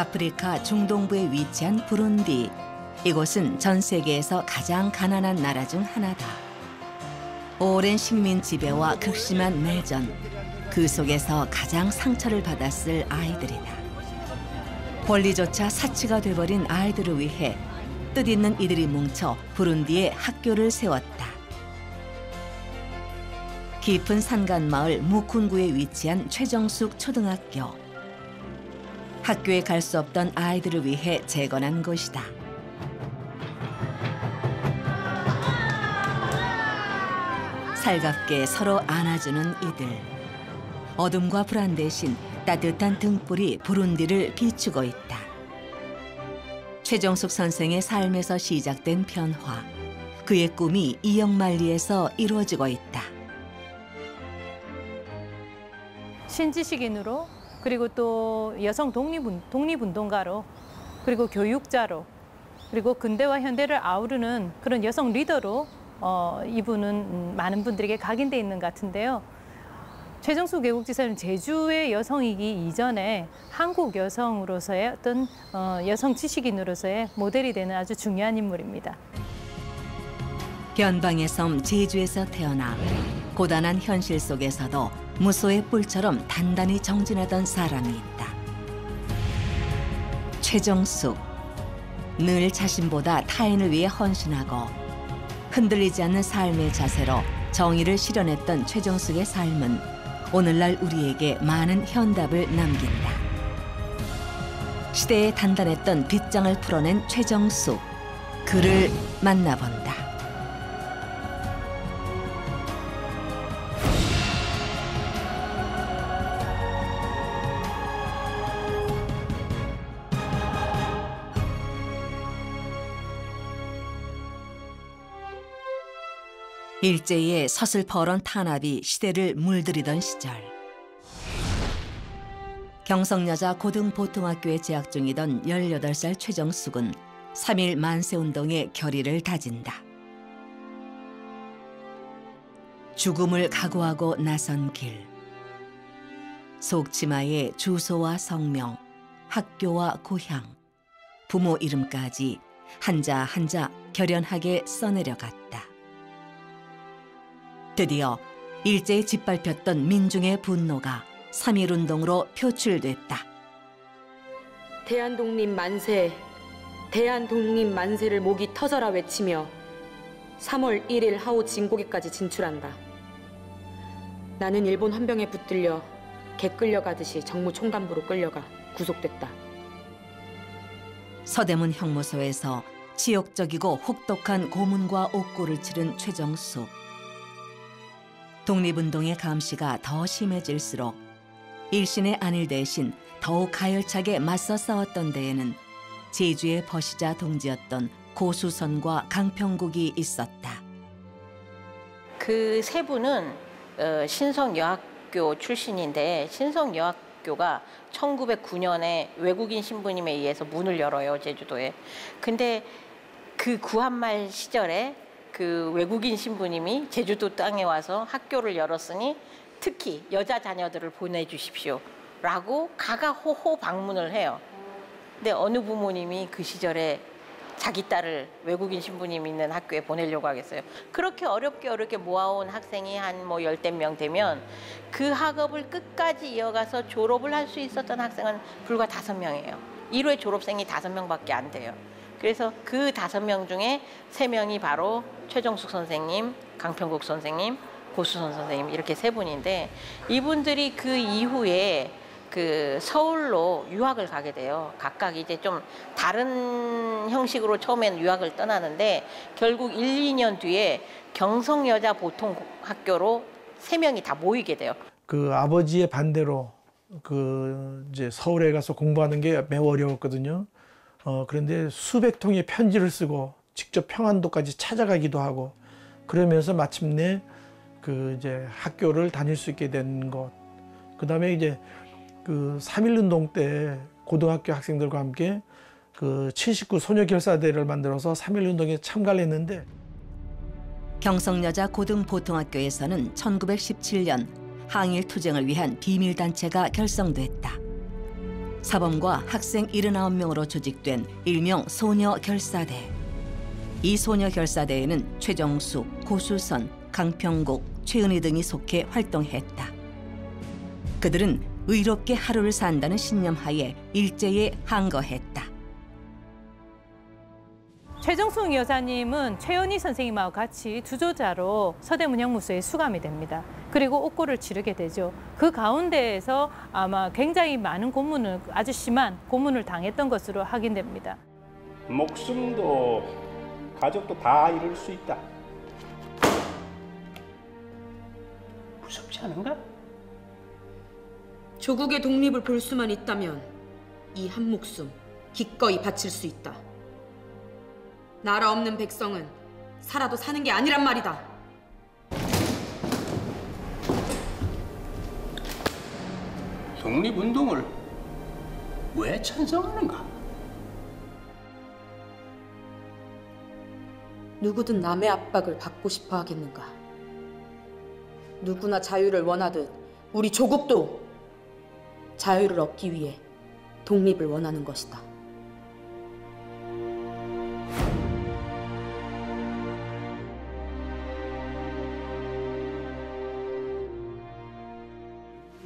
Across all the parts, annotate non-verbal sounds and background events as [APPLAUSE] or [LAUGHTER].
아프리카 중동부에 위치한 부룬디. 이곳은 전 세계에서 가장 가난한 나라 중 하나다. 오랜 식민 지배와 극심한 내전, 그 속에서 가장 상처를 받았을 아이들이다. 권리조차 사치가 돼버린 아이들을 위해 뜻있는 이들이 뭉쳐 부룬디에 학교를 세웠다. 깊은 산간 마을 무쿤구에 위치한 최정숙 초등학교. 학교에 갈 수 없던 아이들을 위해 재건한 곳이다. 살갑게 서로 안아주는 이들. 어둠과 불안 대신 따뜻한 등불이 부룬디를 비추고 있다. 최정숙 선생의 삶에서 시작된 변화. 그의 꿈이 이영만리에서 이루어지고 있다. 신지식인으로 그리고 또 여성 독립운, 독립운동가로 그리고 교육자로 그리고 근대와 현대를 아우르는 그런 여성 리더로 어, 이분은 많은 분들에게 각인돼 있는 것 같은데요. 최정숙 외국지사는 제주의 여성이기 이전에 한국 여성으로서의 어떤 어, 여성 지식인으로서의 모델이 되는 아주 중요한 인물입니다. 변방의 섬 제주에서 태어나 고단한 현실 속에서도 무소의 뿔처럼 단단히 정진하던 사람이 있다. 최정숙. 늘 자신보다 타인을 위해 헌신하고 흔들리지 않는 삶의 자세로 정의를 실현했던 최정숙의 삶은 오늘날 우리에게 많은 현답을 남긴다. 시대에 단단했던 빗장을 풀어낸 최정숙. 그를 만나본다. 일제의 서슬퍼런 탄압이 시대를 물들이던 시절 경성여자 고등보통학교에 재학 중이던 18살 최정숙은 3일 만세운동의 결의를 다진다. 죽음을 각오하고 나선 길. 속치마에 주소와 성명, 학교와 고향, 부모 이름까지 한자 한자 결연하게 써내려갔다. 드디어 일제에 짓밟혔던 민중의 분노가 3.1운동으로 표출됐다. 대한독립 만세, 대한독립 만세를 목이 터져라 외치며 3월 1일 하오 진고개까지 진출한다. 나는 일본 헌병에 붙들려 개 끌려가듯이 정무 총간부로 끌려가 구속됐다. 서대문 형무소에서 치욕적이고 혹독한 고문과 옥고를 치른 최정숙. 독립운동의 감시가 더 심해질수록 일신의 안일 대신 더욱 가열차게 맞서 싸웠던 데에는 제주의 버시자 동지였던 고수선과 강평국이 있었다. 그 세 분은 어, 신성여학교 출신인데 신성여학교가 1909년에 외국인 신부님에 의해서 문을 열어요 제주도에. 근데 그 구한말 시절에 그 외국인 신부님이 제주도 땅에 와서 학교를 열었으니 특히 여자 자녀들을 보내주십시오. 라고 가가호호 방문을 해요. 근데 어느 부모님이 그 시절에 자기 딸을 외국인 신부님 있는 학교에 보내려고 하겠어요. 그렇게 어렵게 어렵게 모아온 학생이 한 뭐 열댓 명 되면 그 학업을 끝까지 이어가서 졸업을 할 수 있었던 학생은 불과 다섯 명이에요. 1회 졸업생이 다섯 명밖에 안 돼요. 그래서 그 다섯 명 중에 세 명이 바로 최정숙 선생님, 강평국 선생님, 고수선 선생님 이렇게 세 분인데 이분들이 그 이후에 그 서울로 유학을 가게 돼요. 각각 이제 좀 다른 형식으로 처음엔 유학을 떠나는데 결국 1, 2년 뒤에 경성여자 보통학교로 세 명이 다 모이게 돼요. 그 아버지의 반대로 그 이제 서울에 가서 공부하는 게 매우 어려웠거든요. 어 그런데 수백 통의 편지를 쓰고 직접 평안도까지 찾아가기도 하고 그러면서 마침내 그 이제 학교를 다닐 수 있게 된 것. 그 다음에 이제 그 3.1운동 때 고등학교 학생들과 함께 그 79 소녀결사대를 만들어서 3.1운동에 참가를 했는데 경성여자 고등보통학교에서는 1917년 항일 투쟁을 위한 비밀단체가 결성됐다. 사범과 학생 79명으로 조직된 일명 소녀 결사대. 이 소녀 결사대에는 최정숙, 고수선, 강평국, 최은희 등이 속해 활동했다. 그들은 의롭게 하루를 산다는 신념하에 일제에 항거했다. 최정숙 여사님은 최연희 선생님하고 같이 주조자로 서대문형무소에 수감이 됩니다. 그리고 옥고를 치르게 되죠. 그 가운데에서 아마 굉장히 많은 고문을 아주 심한 고문을 당했던 것으로 확인됩니다. 목숨도 가족도 다 잃을 수 있다. 무섭지 않은가? 조국의 독립을 볼 수만 있다면 이 한 목숨 기꺼이 바칠 수 있다. 나라 없는 백성은 살아도 사는 게 아니란 말이다. 독립운동을 왜 찬성하는가? 누구든 남의 압박을 받고 싶어 하겠는가? 누구나 자유를 원하듯 우리 조국도 자유를 얻기 위해 독립을 원하는 것이다.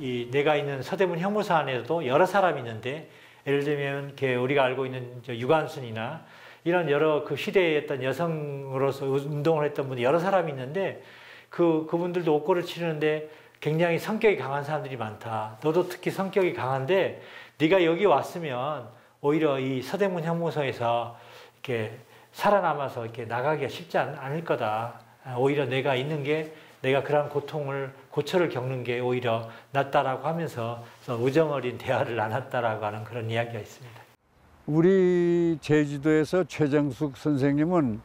이 내가 있는 서대문 형무소 안에도 여러 사람이 있는데 예를 들면 우리가 알고 있는 저 유관순이나 이런 여러 그 시대의 어떤 여성으로서 운동을 했던 분이 여러 사람이 있는데 그 그분들도 옥고를 치르는데 굉장히 성격이 강한 사람들이 많다. 너도 특히 성격이 강한데 네가 여기 왔으면 오히려 이 서대문 형무소에서 이렇게 살아남아서 이렇게 나가기가 쉽지 않, 않을 거다. 아, 오히려 내가 있는 게 내가 그러한 고통을 고초를 겪는 게 오히려 낫다라고 하면서 우정 어린 대화를 나눴다라고 하는 그런 이야기가 있습니다. 우리 제주도에서 최정숙 선생님은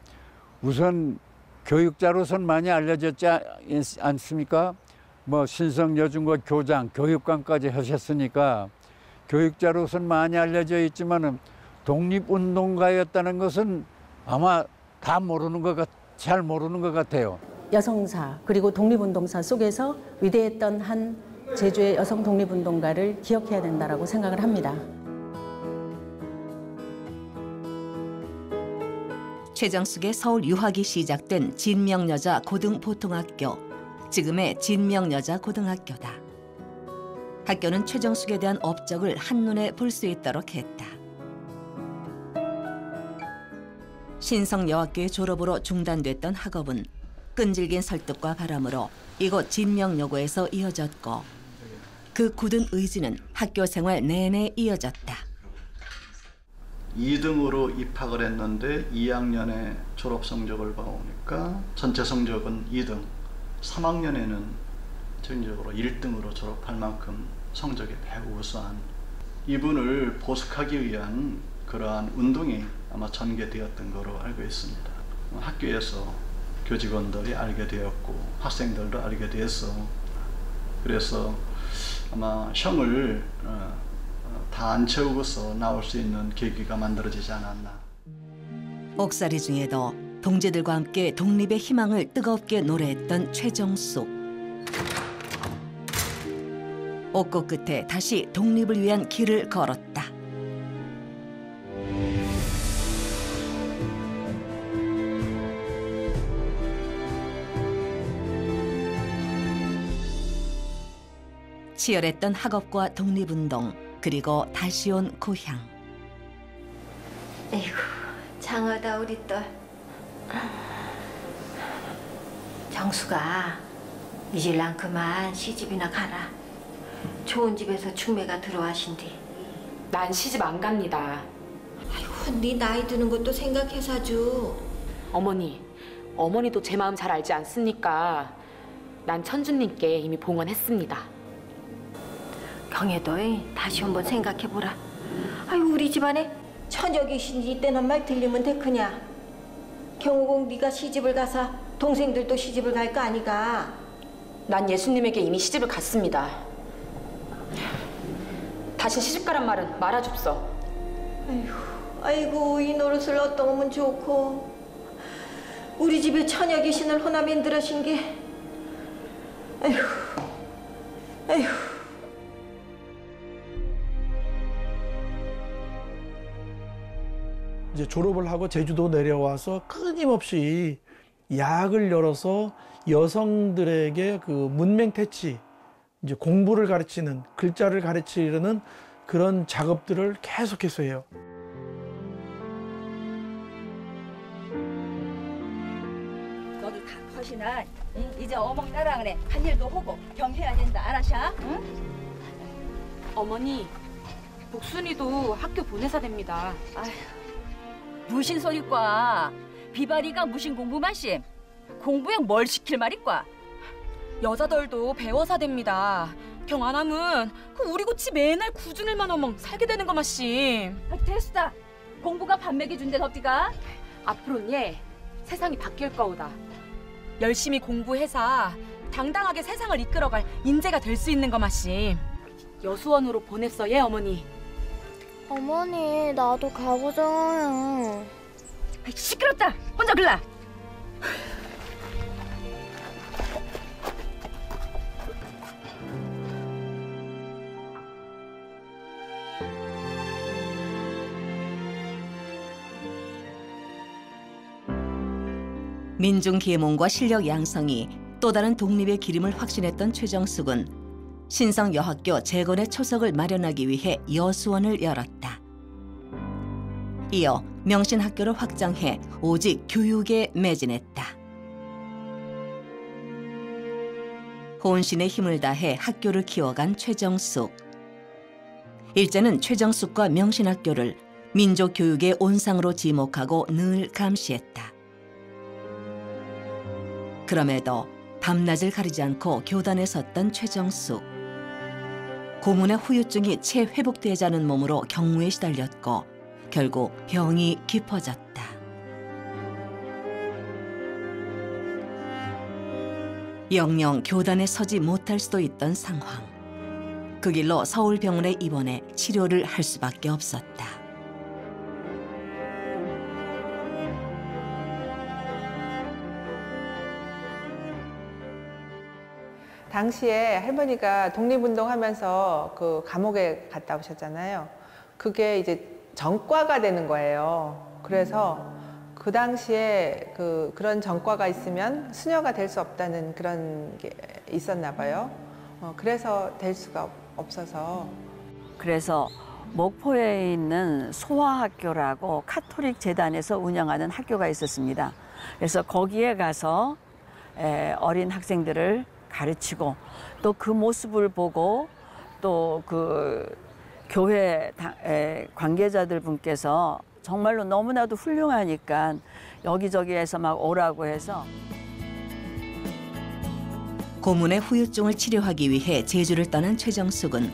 우선 교육자로선 많이 알려졌지 않습니까? 뭐 신성 여중과 교장, 교육관까지 하셨으니까 교육자로선 많이 알려져 있지만은 독립운동가였다는 것은 아마 다 모르는 것 같, 잘 모르는 것 같아요. 여성사 그리고 독립운동사 속에서 위대했던 한 제주의 여성 독립운동가를 기억해야 된다라고 생각을 합니다. 최정숙의 서울 유학이 시작된 진명여자 고등보통학교, 지금의 진명여자 고등학교다. 학교는 최정숙에 대한 업적을 한눈에 볼 수 있도록 했다. 신성여학교의 졸업으로 중단됐던 학업은 끈질긴 설득과 바람으로 이곳 진명여고에서 이어졌고 그 굳은 의지는 학교 생활 내내 이어졌다. 2등으로 입학을 했는데 2학년에 졸업 성적을 봐오니까 전체 성적은 2등, 3학년에는 전적으로 1등으로 졸업할 만큼 성적이 매우 우수한 이분을 보석하기 위한 그러한 운동이 아마 전개되었던 거로 알고 있습니다. 학교에서 교직원들이 알게 되었고 학생들도 알게 되었어. 그래서 아마 형을 어, 다안 채우고서 나올 수 있는 계기가 만들어지지 않았나. 옥살이 중에도 동지들과 함께 독립의 희망을 뜨겁게 노래했던 최정숙. 옥고 끝에 다시 독립을 위한 길을 걸었다. 치열했던 학업과 독립운동 그리고 다시 온 고향. 에이구 장하다 우리 딸 정수가 잊을랑 그만 시집이나 가라 좋은 집에서 충매가 들어와신디 난 시집 안 갑니다. 아이고 네 나이 드는 것도 생각해서주 어머니, 어머니도 제 마음 잘 알지 않습니까? 난 천주님께 이미 봉헌했습니다. 경혜도 다시 한번 생각해보라. 아이고 우리 집안에 처녀귀신이 있다는 말 들리면 됐그냐? 경호공 네가 시집을 가서 동생들도 시집을 갈 거 아니가? 난 예수님에게 이미 시집을 갔습니다. 다시 시집 가란 말은 말아줍소. 아이고, 아이고 이 노릇을 어떤 오면 좋고. 우리 집에 처녀 귀신을 호나 만들어신 게 아이고 아이고 이제 졸업을 하고 제주도 내려와서 끊임없이 약을 열어서 여성들에게 그 문맹 퇴치, 이제 공부를 가르치는 글자를 가르치려는 그런 작업들을 계속해서 해요. 너도 다 컷이나 응? 이제 어멍 따라하네 할 일도 하고 경해야 된다 알았샤? 응? 어머니, 복순이도 학교 보내사 됩니다. 아휴 무신 소리과 비바리가 무신 공부만 심 공부에 뭘 시킬 말이과 여자들도 배워사 됩니다. 경안 하면 그 우리 고치 맨날 구준일만 어멍 살게 되는 거 마심. 아, 됐다 공부가 밥 먹여준대 덥디가 앞으로는 예, 세상이 바뀔 거우다. 열심히 공부해서 당당하게 세상을 이끌어갈 인재가 될 수 있는 거 마심. 여수원으로 보냈어, 예, 어머니. 어머니, 나도. 아이, 시끄럽다 혼자 글라 민중 계몽과 실력 양성이 또 다른 독립의 기림을 확신했던 최정숙은 신성여학교 재건의 초석을 마련하기 위해 여수원을 열었다. 이어 명신학교를 확장해 오직 교육에 매진했다. 혼신의 힘을 다해 학교를 키워간 최정숙. 일제는 최정숙과 명신학교를 민족 교육의 온상으로 지목하고 늘 감시했다. 그럼에도 밤낮을 가리지 않고 교단에 섰던 최정숙. 고문의 후유증이 채 회복되지 않은 몸으로 경무에 시달렸고 결국 병이 깊어졌다. 영영 교단에 서지 못할 수도 있던 상황. 그 길로 서울병원에 입원해 치료를 할 수밖에 없었다. 당시에 할머니가 독립운동하면서 그 감옥에 갔다 오셨잖아요. 그게 이제 전과가 되는 거예요. 그래서 그 당시에 그 그런 전과가 있으면 수녀가 될 수 없다는 그런 게 있었나 봐요. 어, 그래서 될 수가 없- 없어서 그래서 목포에 있는 소아학교라고 카톨릭 재단에서 운영하는 학교가 있었습니다. 그래서 거기에 가서 에, 어린 학생들을 가르치고 또 그 모습을 보고 또 그 교회 관계자들 분께서 정말로 너무나도 훌륭하니까 여기저기에서 막 오라고 해서 고문의 후유증을 치료하기 위해 제주를 떠난 최정숙은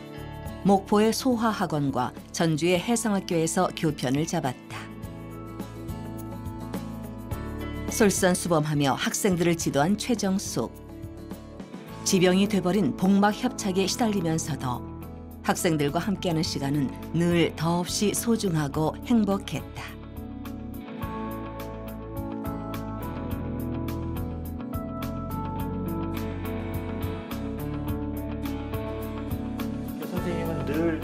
목포의 소화학원과 전주의 해성학교에서 교편을 잡았다. 솔선수범하며 학생들을 지도한 최정숙. 지병이 돼버린 복막 협착에 시달리면서도 학생들과 함께하는 시간은 늘 더없이 소중하고 행복했다. 선생님은 늘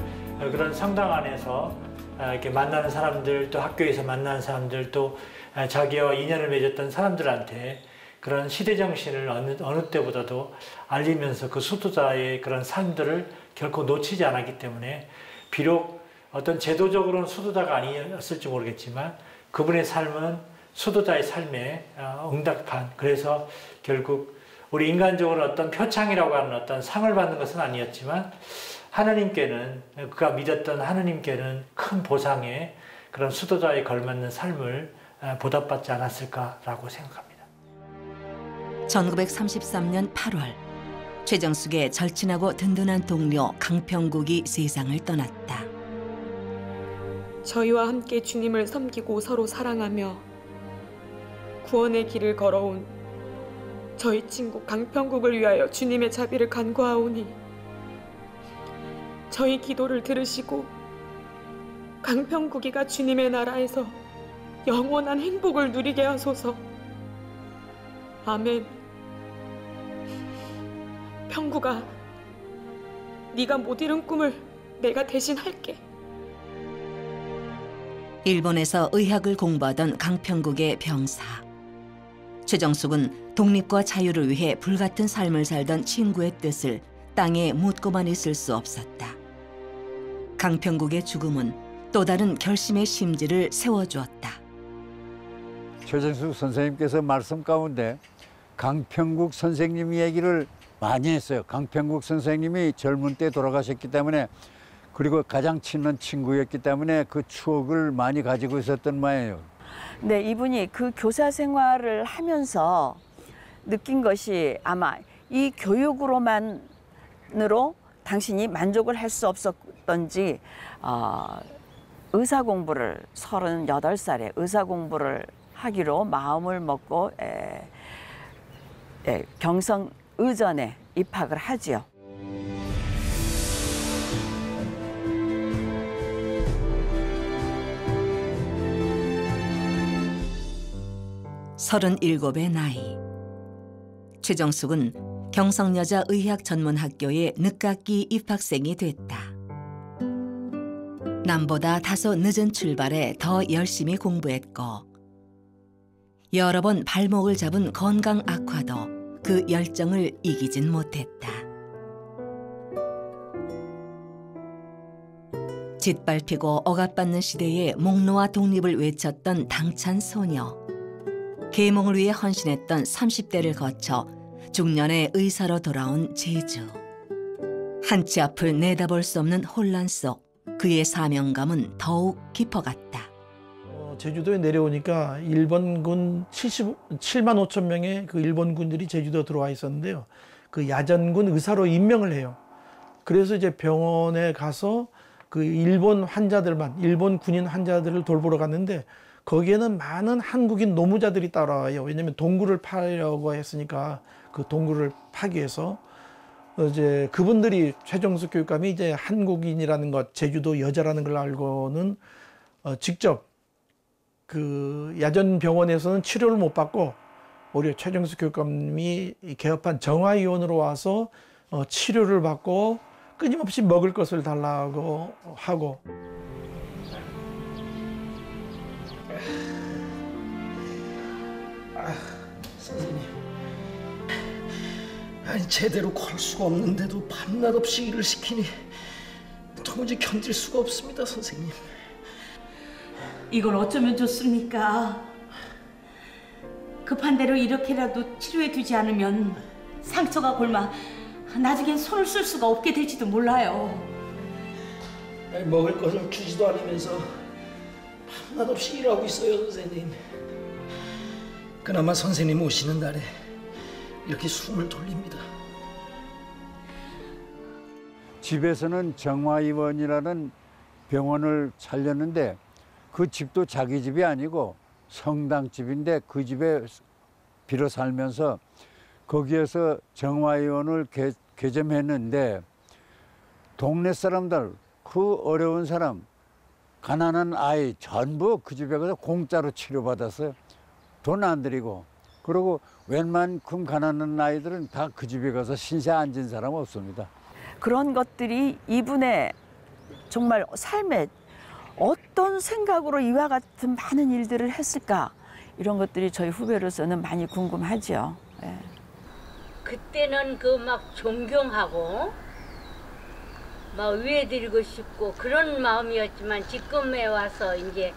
그런 성당 안에서 아, 이렇게 만나는 사람들 또 학교에서 만나는 사람들 또 아, 자기와 인연을 맺었던 사람들한테 그런 시대 정신을 어느, 어느 때보다도 알리면서 그 수도자의 그런 삶들을 결코 놓치지 않았기 때문에 비록 어떤 제도적으로는 수도자가 아니었을지 모르겠지만 그분의 삶은 수도자의 삶에 아, 응답한 그래서 결국 우리 인간적으로 어떤 표창이라고 하는 어떤 상을 받는 것은 아니었지만 하나님께는 그가 믿었던 하나님께는 큰 보상의 그런 수도자에 걸맞는 삶을 아, 보답받지 않았을까라고 생각합니다. 1933년 8월 최정숙의 절친하고 든든한 동료 강평국이 세상을 떠났다. 저희와 함께 주님을 섬기고 서로 사랑하며 구원의 길을 걸어온 저희 친구 강평국을 위하여 주님의 자비를 간구하오니 저희 기도를 들으시고 강평국이가 주님의 나라에서 영원한 행복을 누리게 하소서. 아멘. 평국아, 네가 못 이룬 꿈을 내가 대신 할게. 일본에서 의학을 공부하던 강평국의 병사. 최정숙은 독립과 자유를 위해 불같은 삶을 살던 친구의 뜻을 땅에 묻고만 있을 수 없었다. 강평국의 죽음은 또 다른 결심의 심지를 세워주었다. 최정숙 선생님께서 말씀 가운데 강평국 선생님 얘기를 많이 했어요. 강평국 선생님이 젊은 때 돌아가셨기 때문에 그리고 가장 친한 친구였기 때문에 그 추억을 많이 가지고 있었던 모양이에요. 네, 이분이 그 교사 생활을 하면서 느낀 것이 아마 이 교육으로만으로 당신이 만족을 할 수 없었던지 어, 의사 공부를 38살에 의사 공부를 하기로 마음을 먹고 에, 에, 경성 의전에 입학을 하지요. 서른일곱의 나이. 최정숙은 경성여자의학전문학교의 늦깎이 입학생이 됐다. 남보다 다소 늦은 출발에 더 열심히 공부했고 여러 번 발목을 잡은 건강 악화도 그 열정을 이기진 못했다. 짓밟히고 억압받는 시대에 목노와 독립을 외쳤던 당찬 소녀. 계몽을 위해 헌신했던 30대를 거쳐 중년의 의사로 돌아온 제주. 한치 앞을 내다볼 수 없는 혼란 속 그의 사명감은 더욱 깊어갔다. 어, 제주도에 내려오니까 일본군 70, 7만 5천 명의 그 일본군들이 제주도 들어와 있었는데요. 그 야전군 의사로 임명을 해요. 그래서 이제 병원에 가서 그 일본 환자들만 일본 군인 환자들을 돌보러 갔는데 거기에는 많은 한국인 노무자들이 따라와요. 왜냐하면 동굴을 파려고 했으니까 그 동굴을 파기 위해서 이제 그분들이 최정숙 교육감이 이제 한국인이라는 것, 제주도 여자라는 걸 알고는 어 직접 그 야전 병원에서는 치료를 못 받고 오히려 최정숙 교육감이 개업한 정화의원으로 와서 어 치료를 받고 끊임없이 먹을 것을 달라고 하고 아, 선생님. 아니 제대로 걸 수가 없는데도 밤낮 없이 일을 시키니 도무지 견딜 수가 없습니다, 선생님. 이걸 어쩌면 좋습니까? 급한 대로 이렇게라도 치료해 두지 않으면 상처가 골마 나중엔 손을 쓸 수가 없게 될지도 몰라요. 먹을 것을 주지도 않으면서 밤낮 없이 일하고 있어요, 선생님. 그나마 선생님 오시는 날에 이렇게 숨을 돌립니다. 집에서는 정화의원이라는 병원을 차렸는데 그 집도 자기 집이 아니고 성당집인데 그 집에 빌어 살면서 거기에서 정화의원을 개, 개점했는데 동네 사람들 그 어려운 사람 가난한 아이 전부 그 집에 가서 공짜로 치료받았어요. 돈 안 들이고 그리고 웬만큼 가난한 아이들은 다 그 집에 가서 신세 앉은 사람 없습니다. 그런 것들이 이분의 정말 삶에 어떤 생각으로 이와 같은 많은 일들을 했을까 이런 것들이 저희 후배로서는 많이 궁금하죠. 예. 그때는 그 막 존경하고 막 위해드리고 싶고 그런 마음이었지만 지금에 와서 이제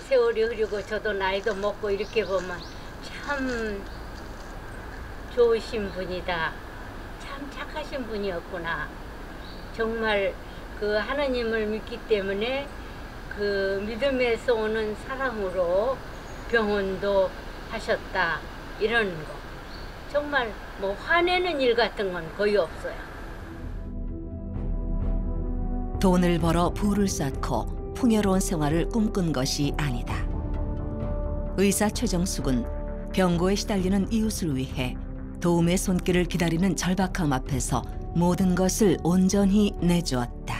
세월이 흐르고 저도 나이도 먹고 이렇게 보면 참 좋으신 분이다. 참 착하신 분이었구나. 정말 그 하나님을 믿기 때문에 그 믿음에서 오는 사랑으로 병원도 하셨다. 이런 거. 정말 뭐 화내는 일 같은 건 거의 없어요. 돈을 벌어 부를 쌓고 풍요로운 생활을 꿈꾼 것이 아니다. 의사 최정숙은 병고에 시달리는 이웃을 위해 도움의 손길을 기다리는 절박함 앞에서 모든 것을 온전히 내주었다.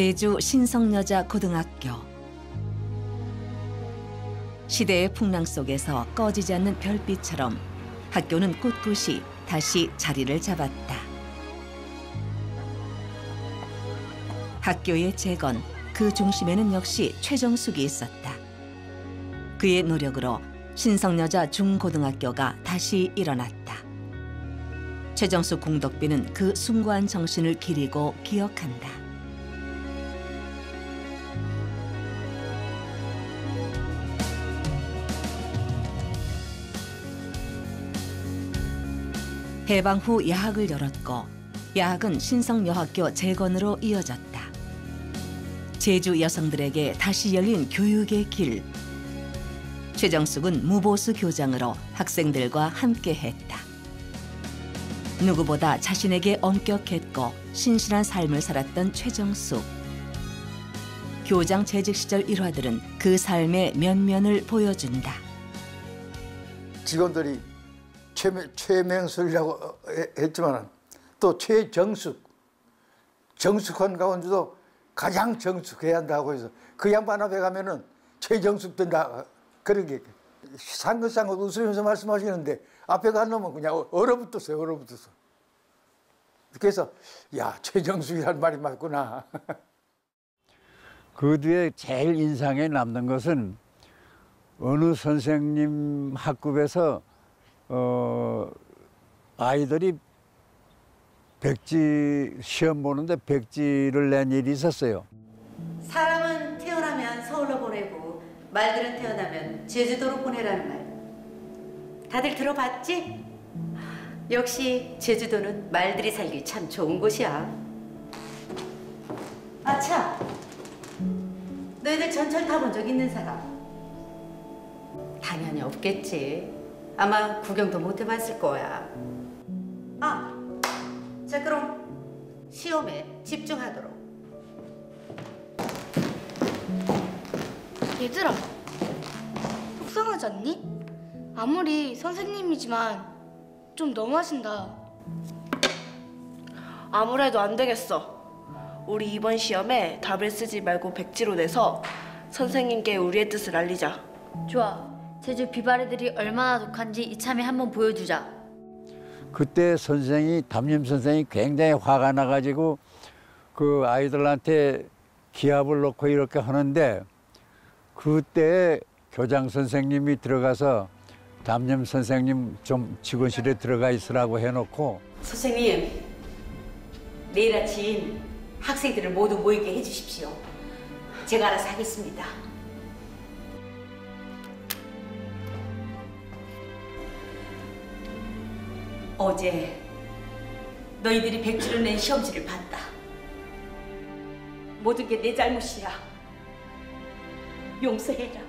제주 신성여자 고등학교 시대의 풍랑 속에서 꺼지지 않는 별빛처럼 학교는 꿋꿋이 다시 자리를 잡았다. 학교의 재건, 그 중심에는 역시 최정숙이 있었다. 그의 노력으로 신성여자 중고등학교가 다시 일어났다. 최정숙 공덕비는 그 숭고한 정신을 기리고 기억한다. 해방 후 야학을 열었고 야학은 신성여학교 재건으로 이어졌다. 제주 여성들에게 다시 열린 교육의 길. 최정숙은 무보수 교장으로 학생들과 함께했다. 누구보다 자신에게 엄격했고 신실한 삶을 살았던 최정숙. 교장 재직 시절 일화들은 그 삶의 면면을 보여준다. 직원들이 최, 최명술이라고 했지만 또 최정숙, 정숙한 가운데도 가장 정숙해야 한다고 해서 그 양반 앞에 가면은 최정숙 된다 그런 게 상긋상긋 웃으면서 말씀하시는데 앞에 간 놈은 그냥 얼어붙었어요 얼어붙었어 그래서 야 최정숙이라는 말이 맞구나. [LAUGHS] 그 뒤에 제일 인상에 남는 것은 어느 선생님 학급에서 어, 아이들이 백지 시험 보는데 백지를 낸 일이 있었어요. 사람은 태어나면 서울로 보내고 말들은 태어나면 제주도로 보내라는 말. 다들 들어봤지? 역시 제주도는 말들이 살기 참 좋은 곳이야. 아차! 너희들 전철 타본 적 있는 사람? 당연히 없겠지. 아마 구경도 못 해봤을 거야. 아, 자 그럼 시험에 집중하도록. 얘들아, 속상하지 않니? 아무리 선생님이지만 좀 너무하신다. 아무래도 안 되겠어. 우리 이번 시험에 답을 쓰지 말고 백지로 내서 선생님께 우리의 뜻을 알리자. 좋아. 제주 비바리들이 얼마나 독한지 이참에 한번 보여주자. 그때 선생이 담임 선생이 굉장히 화가 나가지고 그 아이들한테 기합을 놓고 이렇게 하는데 그때 교장 선생님이 들어가서 담임 선생님 좀 직원실에 들어가 있으라고 해놓고 선생님, 내일 아침 학생들을 모두 모이게 해주십시오. 제가 알아서 하겠습니다. 어제 너희들이 백지로 낸 시험지를 봤다. 모든 게 내 잘못이야. 용서해라.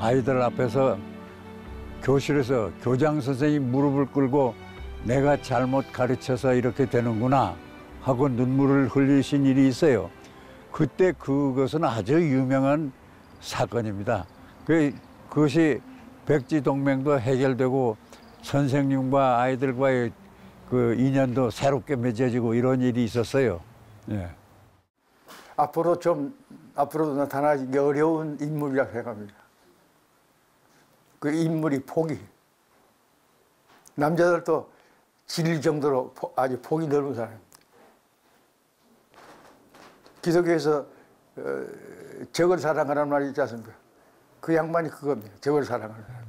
아이들 앞에서 교실에서 교장 선생님 무릎을 꿇고 내가 잘못 가르쳐서 이렇게 되는구나 하고 눈물을 흘리신 일이 있어요. 그때 그것은 아주 유명한 사건입니다. 그, 그것이 백지 동맹도 해결되고 선생님과 아이들과의 그 인연도 새롭게 맺어지고 이런 일이 있었어요. 예. 앞으로 좀 앞으로 나타나기 어려운 인물이라고 생각합니다. 그 인물이 폭이 남자들도 질 정도로 아주 폭이 넓은 사람입니다. 기독교에서 어, 적을 사랑하라는 말이 있지 않습니까? 그 양반이 그겁니다. 적을 사랑하는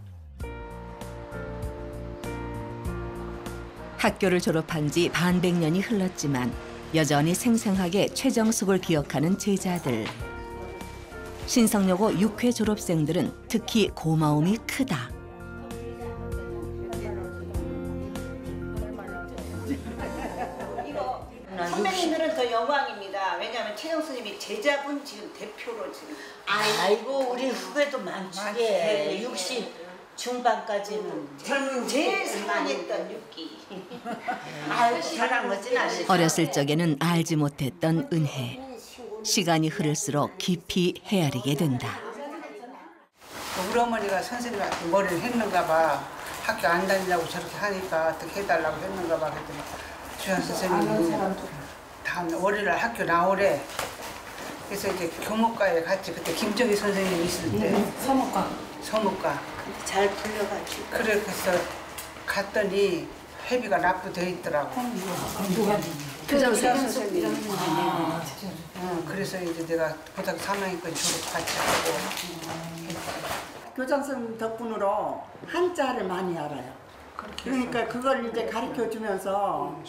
학교를 졸업한 지 반백년이 흘렀지만 여전히 생생하게 최정숙을 기억하는 제자들. 신성여고 6회 졸업생들은 특히 고마움이 크다. 선배님들은 더 영광입니다. 왜냐하면 최정 스님이 제자분 지금 대표로 지금. 아이고 우리 후배도 많지. 예, 60 중반까지는 젊은 제일 사랑했던 육기. 아유 잘한 거진 않았어. 어렸을 적에는 알지 못했던 은혜. 시간이 흐를수록 깊이 헤아리게 된다. 우리 어머니가 선생님한테 머리를 했는가 봐. 학교 안 다니냐고 저렇게 하니까 어떻게 해달라고 했는가 봐. 그랬더니 주연 선생님이 다음 월요일 날 학교 나오래. 그래서 이제 교목과에 갔지 그때 김정희 선생님 있을 때 음, 서목과. 서목과 잘 풀려가지고. 그래 그래서 갔더니 회비가 납부돼 있더라고. 누가? 교장 교장 선생님. 선생님. 아, 응, 그래서 이제 내가 고등학교 3학년까지 졸업 같이 하고 교장 선생님 덕분으로 한자를 많이 알아요. 그러니까 그걸 이제 가르쳐 주면서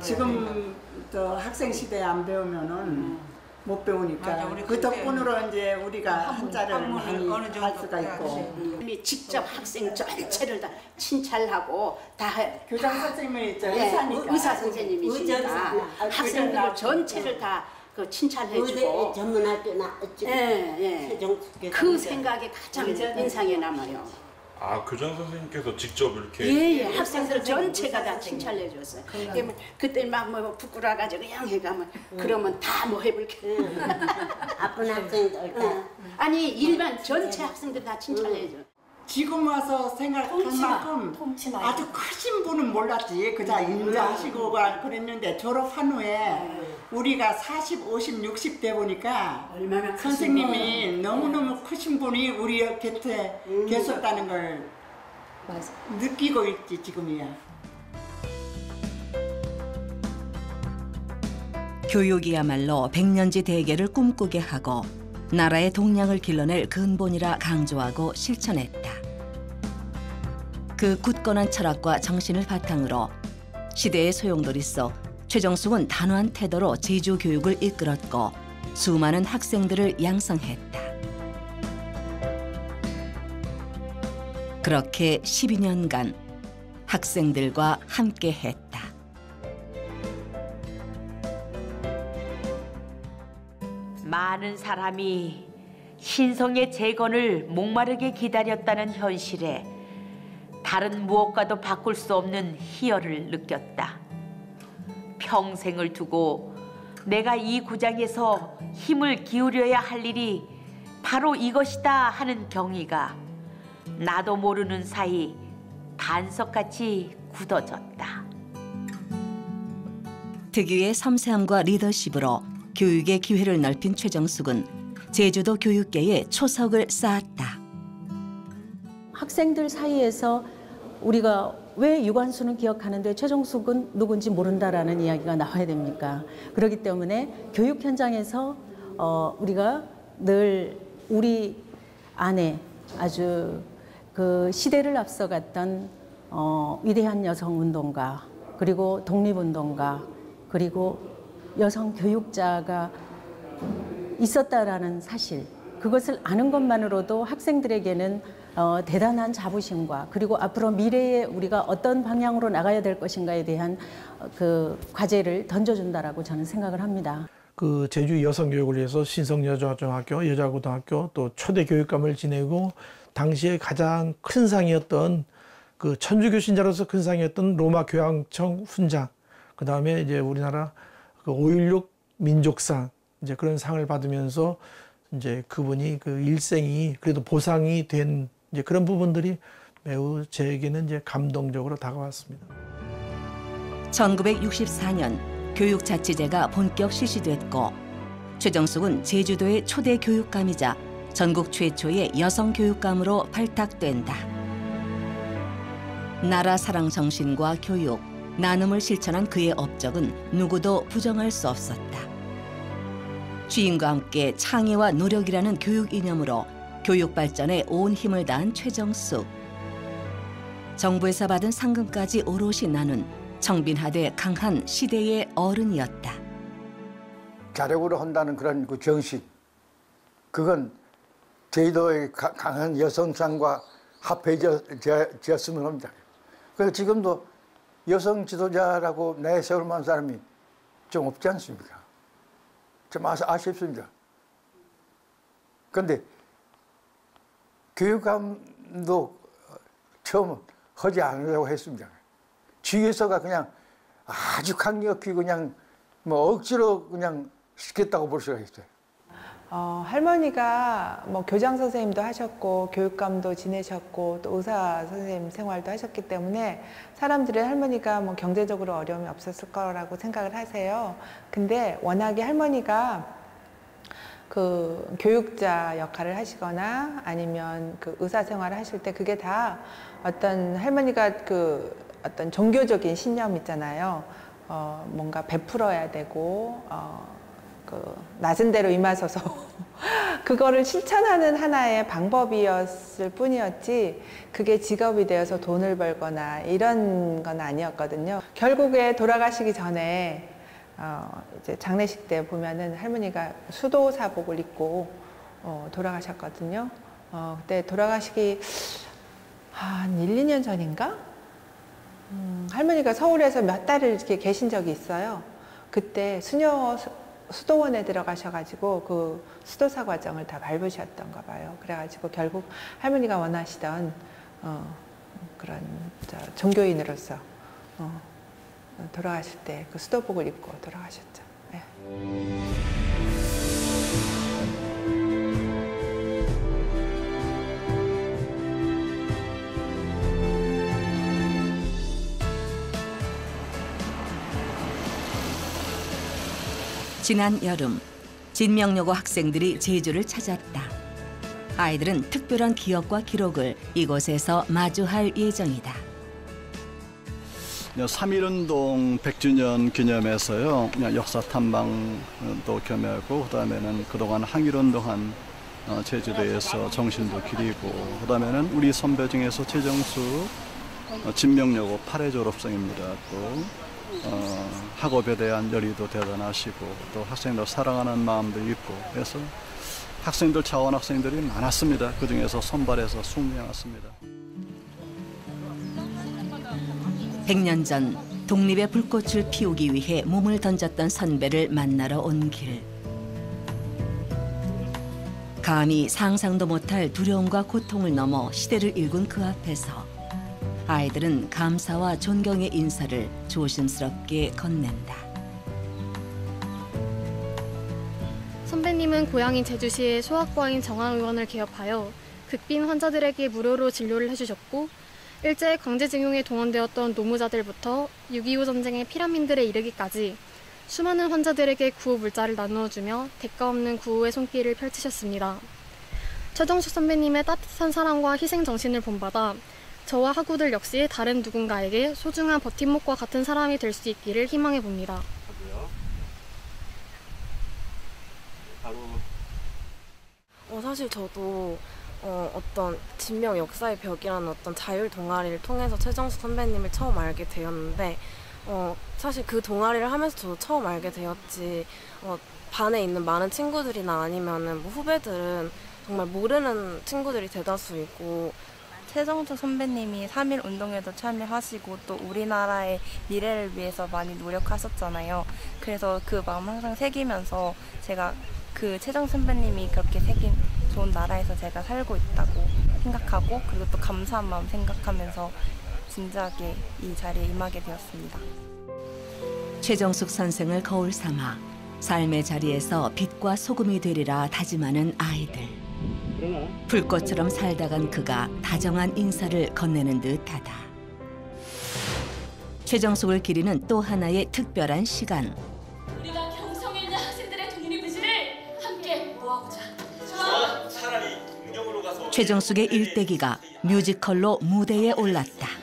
지금 저 학생 시대에 안 배우면은 못 배우니까 맞아, 그 덕분으로 이제 우리가 한자를 많이 어느 할 정도 수가 있고 이미 직접 학생 전체를 다 친찰하고 다 해- 교장 다- 선생님이 저 예, 의사니까. 의사 선생님이시니까. 아, 학생들 전체를 다 그 친찰해주고 의대 전문학교 나 예, 예. 그 생각이 가장 인상에 남아요. 아 교장 선생님께서 직접 이렇게 예 예 학생들 전체가 다 칭찬해 줬어요. 그러면 그때 막뭐 부끄러워가지고 그냥 해가면 그러면 다 뭐 해볼게. 아픈 학생들 다. 아니 일반 전체 학생들 다 칭찬해 줘. 지금 와서 생각할 통치마, 만큼 아주 크신 분은 몰랐지. 그자 인자하시고 가 그랬는데 졸업한 후에 우리가 40, 50, 60돼 보니까 얼마나 크신 선생님이 거예요. 너무너무 크신 분이 우리 곁에 계셨다는 걸 느끼고 있지 지금이야. 교육이야말로 백년지 대계를 꿈꾸게 하고 나라의 동량을 길러낼 근본이라 강조하고 실천했다. 그 굳건한 철학과 정신을 바탕으로 시대의 소용돌이서 최정숙은 단호한 태도로 제주 교육을 이끌었고 수많은 학생들을 양성했다. 그렇게 12년간 학생들과 함께했다. 많은 사람이 신성의 재건을 목마르게 기다렸다는 현실에 다른 무엇과도 바꿀 수 없는 희열을 느꼈다. 평생을 두고 내가 이 구장에서 힘을 기울여야 할 일이 바로 이것이다 하는 경의가 나도 모르는 사이 반석같이 굳어졌다. 특유의 섬세함과 리더십으로 교육의 기회를 넓힌 최정숙은 제주도 교육계에 초석을 쌓았다. 학생들 사이에서 우리가 왜 유관수는 기억하는데 최종숙은 누군지 모른다라는 이야기가 나와야 됩니까? 그렇기 때문에 교육 현장에서 어, 우리가 늘 우리 안에 아주 그 시대를 앞서갔던 어, 위대한 여성 운동가 그리고 독립운동가 그리고 여성 교육자가 있었다라는 사실 그것을 아는 것만으로도 학생들에게는 어, 대단한 자부심과 그리고 앞으로 미래에 우리가 어떤 방향으로 나가야 될 것인가에 대한 어, 그 과제를 던져준다라고 저는 생각을 합니다. 그 제주 여성 교육을 위해서 신성여자중학교, 여자고등학교 또 초대 교육감을 지내고 당시에 가장 큰 상이었던 그 천주교 신자로서 큰 상이었던 로마 교황청 훈장, 그 다음에 이제 우리나라 그5.16 민족상 이제 그런 상을 받으면서 이제 그분이 그 일생이 그래도 보상이 된 이제 그런 부분들이 매우 저에게는 이제 감동적으로 다가왔습니다. 1964년 교육자치제가 본격 실시됐고 최정숙은 제주도의 초대 교육감이자 전국 최초의 여성 교육감으로 발탁된다. 나라 사랑 정신과 교육, 나눔을 실천한 그의 업적은 누구도 부정할 수 없었다. 주인과 함께 창의와 노력이라는 교육 이념으로 교육 발전에 온 힘을 다한 최정숙. 정부에서 받은 상금까지 오롯이 나눈 청빈하되 강한 시대의 어른이었다. 자력으로 한다는 그런 그 정신, 그건 제주도의 가- 강한 여성상과 합해졌으면 합니다. 그래서 지금도 여성 지도자라고 내세울 만한 사람이 좀 없지 않습니까? 좀 아, 아쉽습니다. 그런데 교육감도 처음 하지 않으려고 했습니다. 주위에서가 그냥 아주 강력히 그냥 뭐 억지로 그냥 시켰다고 볼 수가 있어요. 어, 할머니가 뭐 교장 선생님도 하셨고 교육감도 지내셨고 또 의사 선생님 생활도 하셨기 때문에 사람들은 할머니가 뭐 경제적으로 어려움이 없었을 거라고 생각을 하세요. 근데 워낙에 할머니가 그 교육자 역할을 하시거나 아니면 그 의사 생활을 하실 때 그게 다 어떤 할머니가 그 어떤 종교적인 신념 있잖아요. 어, 뭔가 베풀어야 되고 어, 그 낮은 대로 임하소서 [LAUGHS] 그거를 실천하는 하나의 방법이었을 뿐이었지 그게 직업이 되어서 돈을 벌거나 이런 건 아니었거든요. 결국에 돌아가시기 전에 어, 이제 장례식 때 보면은 할머니가 수도 사복을 입고 어, 돌아가셨거든요. 어, 그때 돌아가시기 한 1, 2년 전인가? 음, 할머니가 서울에서 몇 달을 이렇게 계신 적이 있어요. 그때 수녀 수- 수도원에 들어가셔가지고 그 수도사 과정을 다 밟으셨던가 봐요. 그래가지고 결국 할머니가 원하시던 어, 그런 저 종교인으로서 어, 돌아가실 때 그 수도복을 입고 돌아가셨죠. 예. 지난 여름 진명여고 학생들이 제주를 찾았다. 아이들은 특별한 기억과 기록을 이곳에서 마주할 예정이다. 3.1운동 100주년 기념해서요 역사 탐방도 겸하고 그다음에는 그동안 항일운동한 어, 제주도에서 정신도 기리고 그다음에는 우리 선배 중에서 최정수 어, 진명여고 8회 졸업생입니다. 또 어, 학업에 대한 열의도 대단하시고 또 학생들 사랑하는 마음도 있고 그래서 학생들 자원 학생들이 많았습니다. 그 중에서 선발해서 20명 왔습니다. 100년 전 독립의 불꽃을 피우기 위해 몸을 던졌던 선배를 만나러 온 길. 감히 상상도 못할 두려움과 고통을 넘어 시대를 읽은 그 앞에서 아이들은 감사와 존경의 인사를 조심스럽게 건넨다. 선배님은 고향인 제주시의 소아과인 정황의원을 개업하여 극빈 환자들에게 무료로 진료를 해주셨고 일제 강제징용에 동원되었던 노무자들부터 6.25 전쟁의 피난민들에 이르기까지 수많은 환자들에게 구호 물자를 나누어주며 대가 없는 구호의 손길을 펼치셨습니다. 최정숙 선배님의 따뜻한 사랑과 희생 정신을 본받아 저와 학우들 역시 다른 누군가에게 소중한 버팀목과 같은 사람이 될 수 있기를 희망해 봅니다. 어, 사실 저도 어, 어떤 진명 역사의 벽이라는 어떤 자율 동아리를 통해서 최정수 선배님을 처음 알게 되었는데 어, 사실 그 동아리를 하면서 저도 처음 알게 되었지 어, 반에 있는 많은 친구들이나 아니면은 뭐 후배들은 정말 모르는 친구들이 대다수이고 최정수 선배님이 3.1 운동에도 참여하시고 또 우리나라의 미래를 위해서 많이 노력하셨잖아요. 그래서 그 마음 항상 새기면서 제가 그 최정 선배님이 그렇게 새긴 좋은 나라에서 제가 살고 있다고 생각하고 그리고 또 감사한 마음 생각하면서 진지하게 이 자리에 임하게 되었습니다. 최정숙 선생을 거울 삼아 삶의 자리에서 빛과 소금이 되리라 다짐하는 아이들. 불꽃처럼 살다간 그가 다정한 인사를 건네는 듯하다. 최정숙을 기리는 또 하나의 특별한 시간. 우리가 경성에 있는 학생들의 독립 의지를 함께 모아보자. 저 차라리 가서 최정숙의 일대기가 뮤지컬로 무대에 올랐다.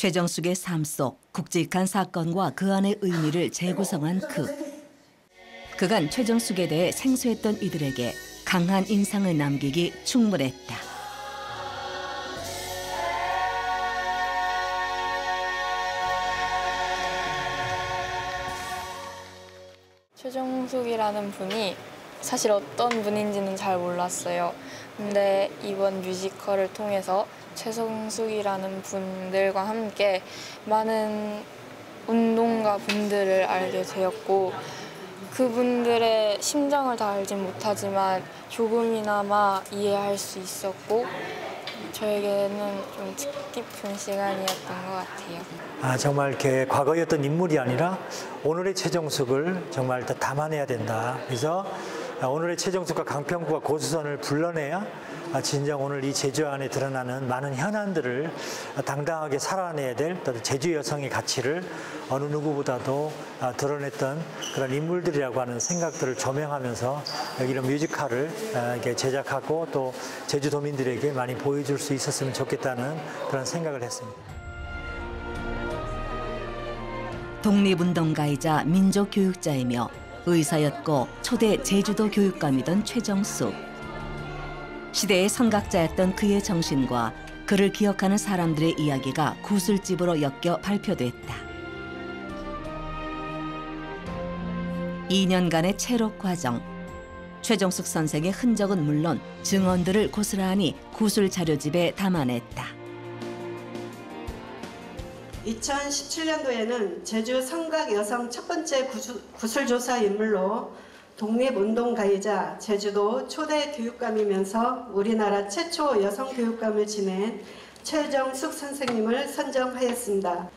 최정숙의 삶 속 굵직한 사건과 그 안의 의미를 재구성한 그. 그간 최정숙에 대해 생소했던 이들에게 강한 인상을 남기기 충분했다. 최정숙이라는 분이 사실 어떤 분인지는 잘 몰랐어요. 근데 이번 뮤지컬을 통해서 최정숙이라는 분들과 함께 많은 운동가 분들을 알게 되었고 그분들의 심정을 다 알진 못하지만 조금이나마 이해할 수 있었고 저에게는 좀 뜻깊은 시간이었던 것 같아요. 아, 정말 이렇게 어떤 인물이 아니라 오늘의 최정숙을 정말 더 담아내야 된다. 그래서 오늘의 최정숙과 강평구가 고수선을 불러내야 진정 오늘 이 제주 안에 드러나는 많은 현안들을 당당하게 살아내야 될 제주 여성의 가치를 어느 누구보다도 드러냈던 그런 인물들이라고 하는 생각들을 조명하면서 이런 뮤지컬을 이렇게 제작하고 또 제주도민들에게 많이 보여줄 수 있었으면 좋겠다는 그런 생각을 했습니다. 독립운동가이자 민족교육자이며 의사였고 초대 제주도 교육감이던 최정숙. 시대의 선각자였던 그의 정신과 그를 기억하는 사람들의 이야기가 구슬집으로 엮여 발표됐다. 2년간의 체록 과정. 최정숙 선생의 흔적은 물론 증언들을 고스란히 구술 자료집에 담아냈다. 2017년도에는 제주 성각 여성 첫 번째 구슬조사 인물로 독립운동 가이자 제주도 초대 교육감이면서 우리나라 최초 여성 교육감을 지낸 최정숙 선생님을 선정하였습니다.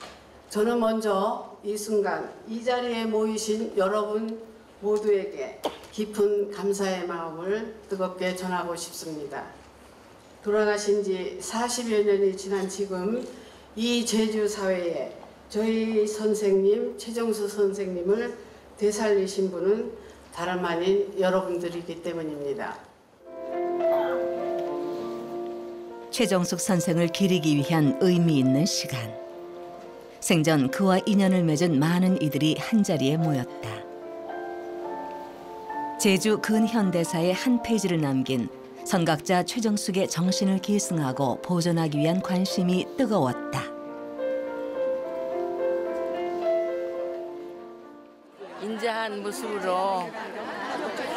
저는 먼저 이 순간 이 자리에 모이신 여러분 모두에게 깊은 감사의 마음을 뜨겁게 전하고 싶습니다. 돌아가신 지 40여 년이 지난 지금 이 제주 사회에 저희 선생님 최정수 선생님을 되살리신 분은 다름 아닌 여러분들이기 때문입니다. 최정숙 선생을 기리기 위한 의미 있는 시간. 생전 그와 인연을 맺은 많은 이들이 한자리에 모였다. 제주 근현대사의 한 페이지를 남긴 선각자 최정숙의 정신을 계승하고 보존하기 위한 관심이 뜨거웠다. 인자한 모습으로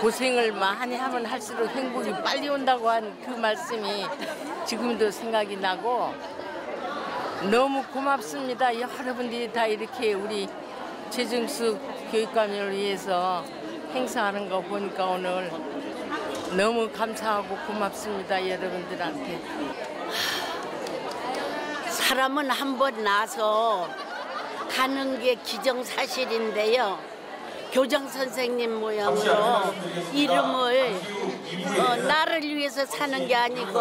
고생을 많이 하면 할수록 행복이 빨리 온다고 한 그 말씀이 지금도 생각이 나고 너무 고맙습니다. 여러분들이 다 이렇게 우리 최정숙 교육감을 위해서 행사하는 거 보니까 오늘 너무 감사하고 고맙습니다. 여러분들한테. 사람은 한 번 나서 가는 게 기정사실인데요. 교장 선생님 모양으로 이름을 어, 나를 위해서 사는 게 아니고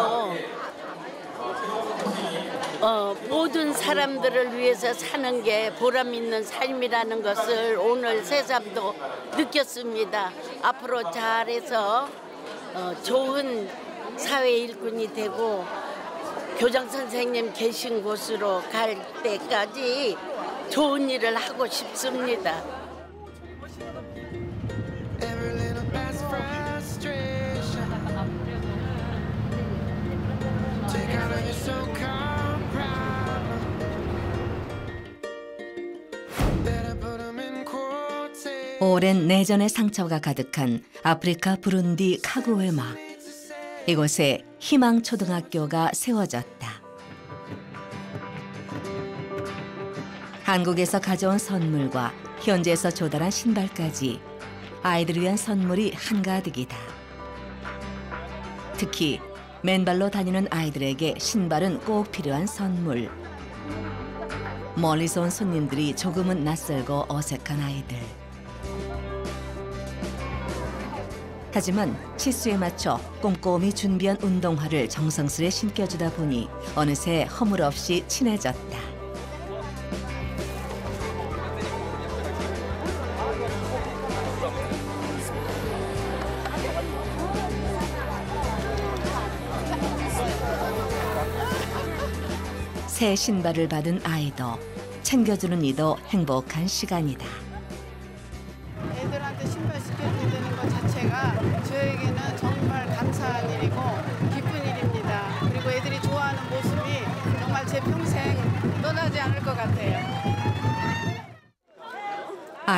어, 모든 사람들을 위해서 사는 게 보람 있는 삶이라는 것을 오늘 새삼도 느꼈습니다. 앞으로 잘해서 어, 좋은 사회 일꾼이 되고 교장 선생님 계신 곳으로 갈 때까지 좋은 일을 하고 싶습니다. 오랜 내전의 상처가 가득한 아프리카 부룬디 카구웨마. 이곳에 희망초등학교가 세워졌다. 한국에서 가져온 선물과 현지에서 조달한 신발까지 아이들을 위한 선물이 한가득이다. 특히 맨발로 다니는 아이들에게 신발은 꼭 필요한 선물. 멀리서 온 손님들이 조금은 낯설고 어색한 아이들. 하지만 치수에 맞춰 꼼꼼히 준비한 운동화를 정성스레 신겨주다 보니 어느새 허물 없이 친해졌다. 새 신발을 받은 아이도 챙겨주는 이도 행복한 시간이다.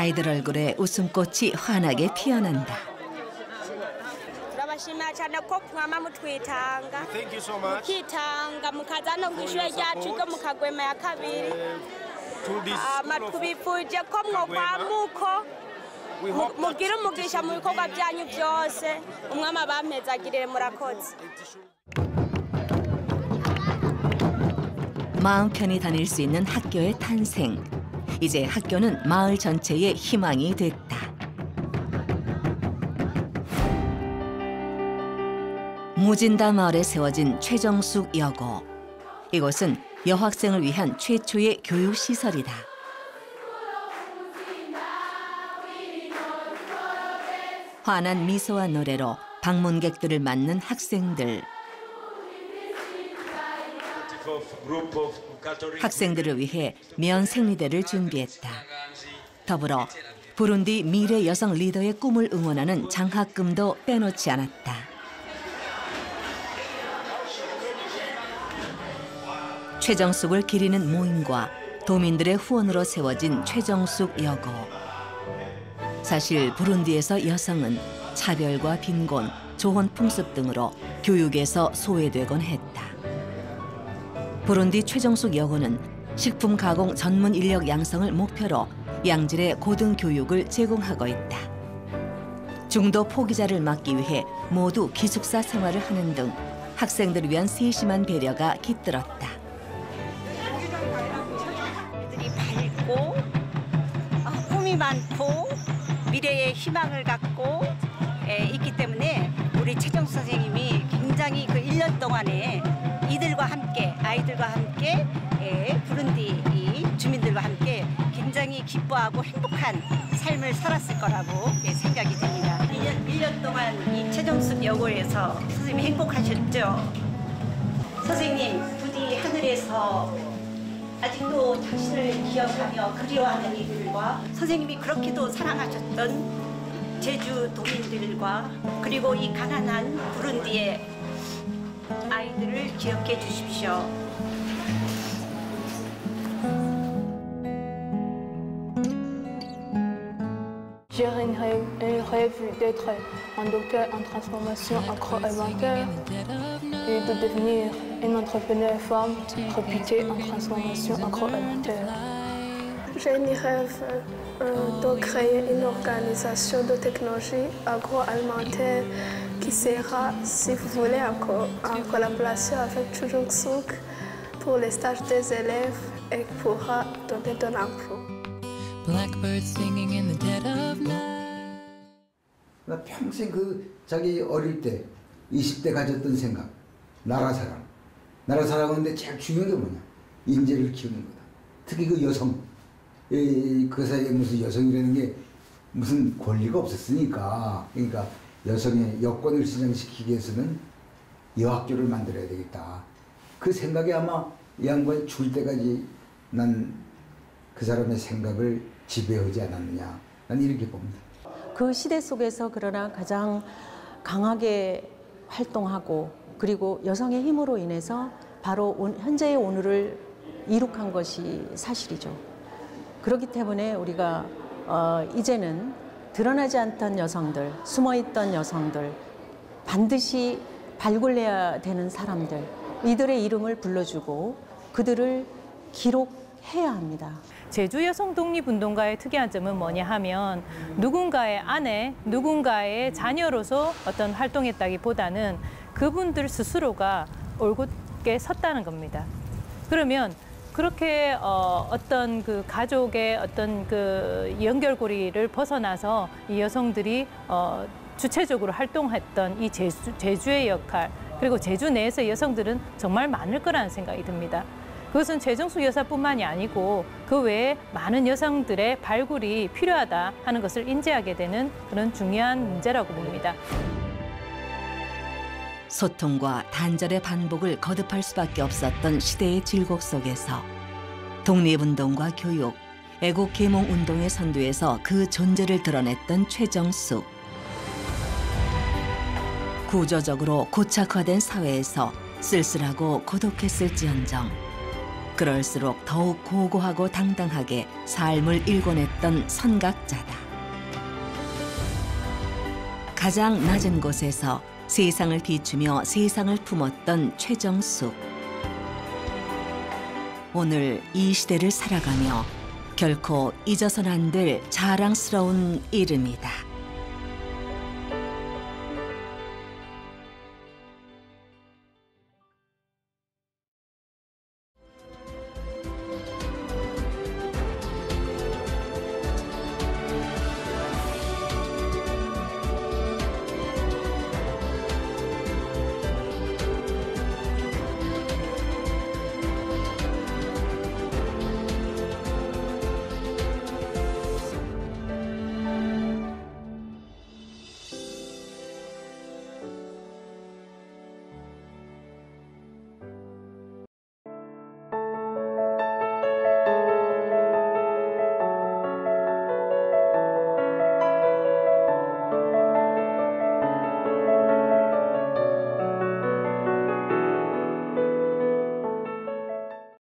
아이들 얼굴에 웃음꽃이 환하게 피어난다. turabashimira cyane ko mwama mutwitanga mukitanga mukazana ku ishuri ryacu ryo mu kagwema ya kabiri ama tubifuje ko mwokwamuko mugire umugisha mu bikorwa byanyu byose umwami abampezagirire murakoze 마음 편히 다닐 수 있는 학교의 탄생. 이제 학교는 마을 전체의 희망이 됐다. 무진다 마을에 세워진 최정숙 여고. 이곳은 여학생을 위한 최초의 교육 시설이다. 환한 미소와 노래로 방문객들을 맞는 학생들. 학생들을 위해 면 생리대를 준비했다. 더불어 부룬디 미래 여성 리더의 꿈을 응원하는 장학금도 빼놓지 않았다. 최정숙을 기리는 모임과 도민들의 후원으로 세워진 최정숙 여고. 사실 부룬디에서 여성은 차별과 빈곤, 조혼 풍습 등으로 교육에서 소외되곤 했다. 부룬디 최정숙 여고는 식품 가공 전문 인력 양성을 목표로 양질의 고등 교육을 제공하고 있다. 중도 포기자를 막기 위해 모두 기숙사 생활을 하는 등 학생들을 위한 세심한 배려가 깃들었다. 애들이 밝고 어, 꿈이 많고 미래에 희망을 갖고 에, 있기 때문에 우리 최정수 선생님이 굉장히 그 1년 동안에 기뻐하고 행복한 삶을 살았을 거라고 예, 생각이 듭니다. 1년, 1년 동안 이 최정숙 여고에서 선생님이 행복하셨죠? 선생님 부디 하늘에서 아직도 당신을 기억하며 그리워하는 이들과 선생님이 그렇게도 사랑하셨던 제주 도민들과 그리고 이 가난한 부룬디의 아이들을 기억해 주십시오. D'être un docteur en transformation agroalimentaire et de devenir une entrepreneur femme réputée en transformation agroalimentaire. J'ai un rêve euh, de créer une organisation de technologie agroalimentaire qui sera, si vous voulez, en, co- en collaboration avec Chujung Suk pour les stages des élèves et pourra donner de l'emploi. Blackbirds singing in the dead of night. 나 평생 그 자기 어릴 때 20대 가졌던 생각. 나라 사랑. 나라 사랑하는데 제일 중요한 게 뭐냐? 인재를 키우는 거다. 특히 그 여성. 이, 그 사이에 무슨 여성이라는 게 무슨 권리가 없었으니까. 그러니까 여성의 여권을 신장시키기 위해서는 여학교를 만들어야 되겠다. 그 생각이 아마 이 양반이 죽을 때까지 난 그 사람의 생각을 지배하지 않았느냐. 난 이렇게 봅니다. 그 시대 속에서 그러나 가장 강하게 활동하고 그리고 여성의 힘으로 인해서 바로 온- 현재의 오늘을 이룩한 것이 사실이죠. 그렇기 때문에 우리가 어, 이제는 드러나지 않던 여성들, 숨어있던 여성들, 반드시 발굴해야 되는 사람들, 이들의 이름을 불러주고 그들을 기록해야 합니다. 제주 여성 독립운동가의 특이한 점은 뭐냐 하면 누군가의 아내, 누군가의 자녀로서 어떤 활동했다기보다는 그분들 스스로가 올곧게 섰다는 겁니다. 그러면 그렇게 어, 어떤 그 가족의 어떤 그 연결고리를 벗어나서 이 여성들이 어, 주체적으로 활동했던 이 제주, 제주의 역할 그리고 제주 내에서 여성들은 정말 많을 거라는 생각이 듭니다. 그것은 최정숙 여사뿐만이 아니고 그 외에 많은 여성들의 발굴이 필요하다 하는 것을 인지하게 되는 그런 중요한 문제라고 봅니다. 소통과 단절의 반복을 거듭할 수밖에 없었던 시대의 질곡 속에서 독립운동과 교육, 애국 계몽 운동의 선두에서 그 존재를 드러냈던 최정숙. 구조적으로 고착화된 사회에서 쓸쓸하고 고독했을지언정 그럴수록 더욱 고고하고 당당하게 삶을 일궈냈던 선각자다. 가장 낮은 곳에서 세상을 비추며 세상을 품었던 최정숙. 오늘 이 시대를 살아가며 결코 잊어선 안 될 자랑스러운 이름이다.